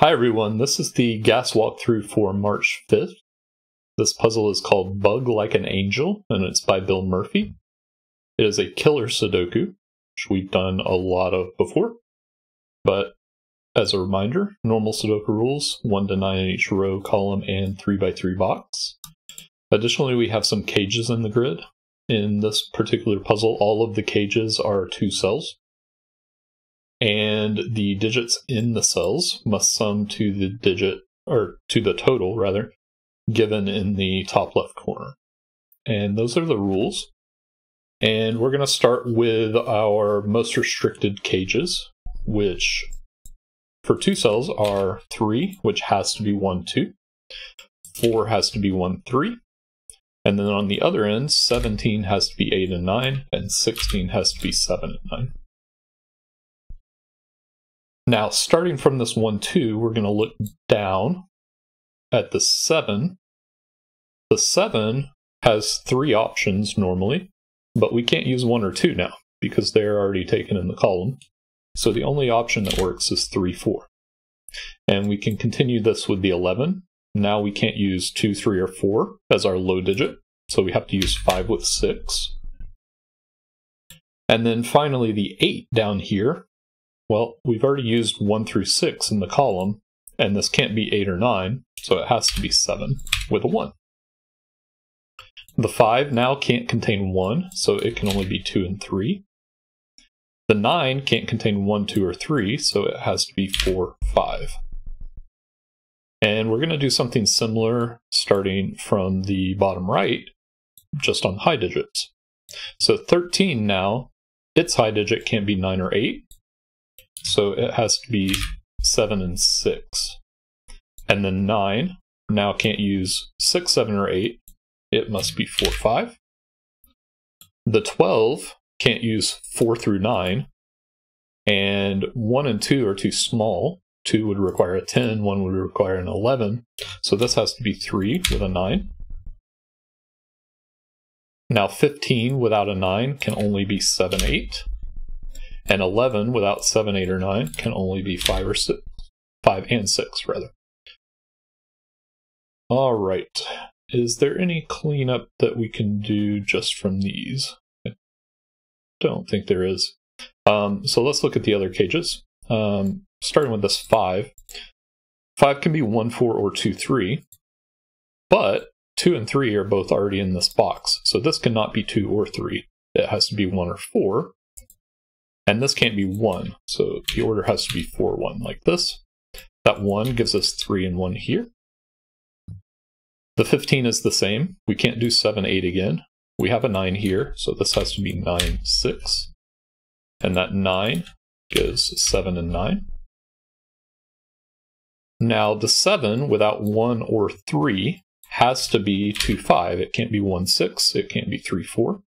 Hi everyone, this is the GAS walkthrough for March 5th. This puzzle is called Bug Like an Angel, and it's by Bill Murphy. It is a killer Sudoku, which we've done a lot of before. But as a reminder, normal Sudoku rules, 1 to 9 in each row, column, and 3 by 3 box. Additionally, we have some cages in the grid. In this particular puzzle, all of the cages are two cells and the digits in the cells must sum to the digit or to the total rather given in the top left corner. And those are the rules. And we're going to start with our most restricted cages, which for two cells are 3, which has to be 1, 2. 4 has to be 1, 3. And then on the other end, 17 has to be 8 and 9, and 16 has to be 7 and 9. Now, starting from this 1, 2, we're going to look down at the 7. The 7 has three options normally, but we can't use 1 or 2 now because they're already taken in the column. So the only option that works is 3, 4. And we can continue this with the 11. Now we can't use 2, 3, or 4 as our low digit, so we have to use 5 with 6. And then finally the 8 down here well, we've already used 1 through 6 in the column, and this can't be 8 or 9, so it has to be 7 with a 1. The 5 now can't contain 1, so it can only be 2 and 3. The 9 can't contain 1, 2, or 3, so it has to be 4, 5. And we're going to do something similar starting from the bottom right, just on high digits. So 13 now, its high digit can't be 9 or 8, so it has to be 7 and 6. And then 9 now can't use 6, 7, or 8. It must be 4, 5. The 12 can't use 4 through 9. And 1 and 2 are too small. 2 would require a 10, 1 would require an 11. So this has to be 3 with a 9. Now 15 without a 9 can only be 7, 8. And 11 without 7, 8, or 9 can only be 5 or 6. 5 and 6, rather. All right. Is there any cleanup that we can do just from these? I don't think there is. Um, so let's look at the other cages. Um, starting with this 5. 5 can be 1, 4, or 2, 3. But 2 and 3 are both already in this box. So this cannot be 2 or 3. It has to be 1 or 4. And this can't be 1, so the order has to be 4, 1, like this. That 1 gives us 3 and 1 here. The 15 is the same. We can't do 7, 8 again. We have a 9 here, so this has to be 9, 6. And that 9 gives 7 and 9. Now the 7 without 1 or 3 has to be 2, 5. It can't be 1, 6. It can't be 3, 4.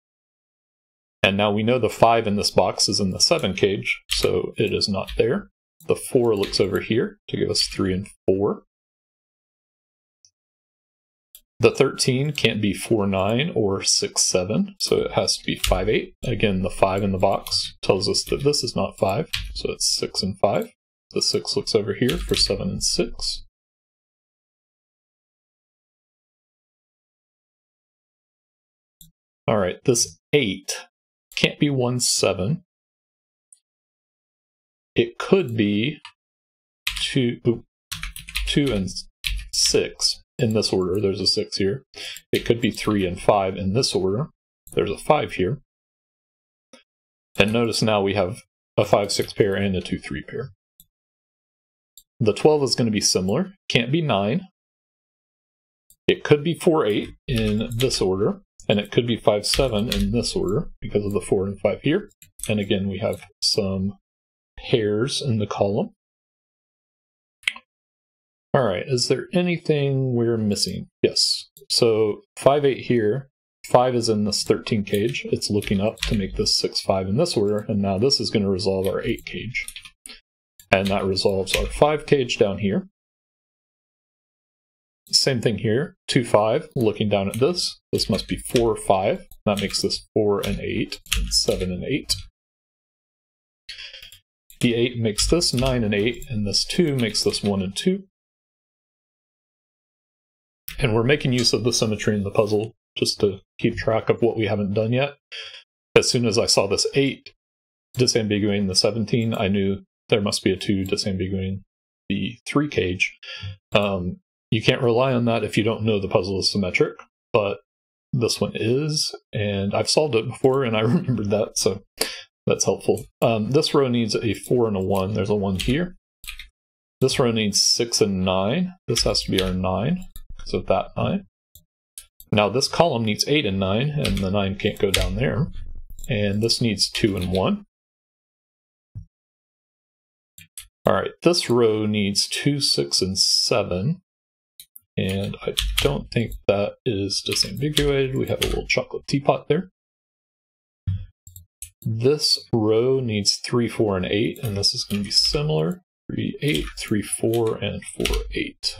And now we know the 5 in this box is in the 7 cage, so it is not there. The 4 looks over here to give us 3 and 4. The 13 can't be 4, 9 or 6, 7, so it has to be 5, 8. Again, the 5 in the box tells us that this is not 5, so it's 6 and 5. The 6 looks over here for 7 and 6. All right, this 8 can't be 1 7. It could be 2, 2 and 6 in this order. There's a 6 here. It could be 3 and 5 in this order. There's a 5 here. And notice now we have a 5 6 pair and a 2 3 pair. The 12 is going to be similar. Can't be 9. It could be 4 8 in this order. And it could be 5, 7 in this order because of the 4 and 5 here. And again, we have some pairs in the column. All right, is there anything we're missing? Yes. So 5, 8 here. 5 is in this 13 cage. It's looking up to make this 6, 5 in this order. And now this is going to resolve our 8 cage. And that resolves our 5 cage down here. Same thing here, 2, 5, looking down at this. This must be 4, 5. That makes this 4 and 8, and 7 and 8. The 8 makes this 9 and 8, and this 2 makes this 1 and 2. And we're making use of the symmetry in the puzzle just to keep track of what we haven't done yet. As soon as I saw this 8 disambiguating the 17, I knew there must be a 2 disambiguating the 3 cage. Um, you can't rely on that if you don't know the puzzle is symmetric, but this one is, and I've solved it before and I remembered that, so that's helpful. Um, this row needs a 4 and a 1. There's a 1 here. This row needs 6 and 9. This has to be our 9, so that 9. Now this column needs 8 and 9, and the 9 can't go down there. And this needs 2 and 1. Alright, this row needs 2, 6, and 7. And I don't think that is disambiguated. We have a little chocolate teapot there. This row needs 3, 4, and 8, and this is going to be similar. 3, 8, 3, 4, and 4, 8.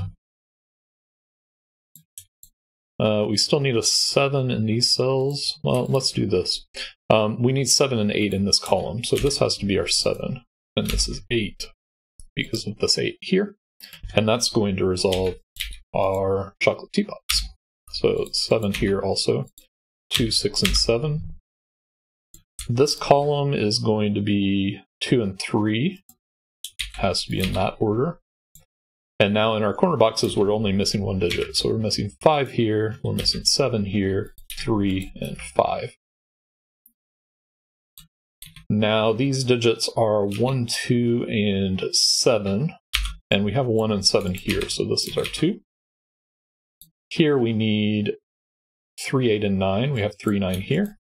Uh, we still need a 7 in these cells. Well, let's do this. Um, we need 7 and 8 in this column, so this has to be our 7, and this is 8 because of this 8 here. And that's going to resolve our chocolate teapots. So 7 here also, 2, 6, and 7. This column is going to be 2 and 3, has to be in that order. And now in our corner boxes, we're only missing one digit. So we're missing 5 here, we're missing 7 here, 3, and 5. Now these digits are 1, 2, and 7. And we have 1 and 7 here, so this is our 2. Here we need 3, 8, and 9. We have 3, 9 here.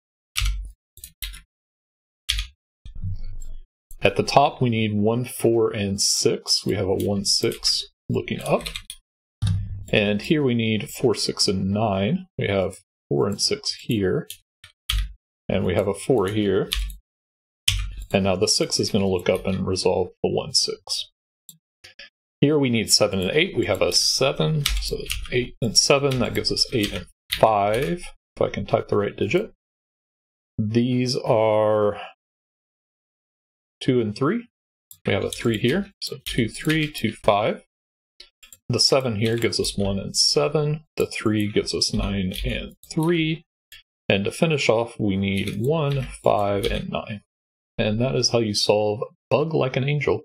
At the top, we need 1, 4, and 6. We have a 1, 6 looking up. And here we need 4, 6, and 9. We have 4 and 6 here. And we have a 4 here. And now the 6 is going to look up and resolve the 1, 6. Here we need 7 and 8. We have a 7, so 8 and 7, that gives us 8 and 5, if I can type the right digit. These are 2 and 3. We have a 3 here, so 2, 3, 2, 5. The 7 here gives us 1 and 7. The 3 gives us 9 and 3. And to finish off, we need 1, 5, and 9. And that is how you solve Bug Like an Angel.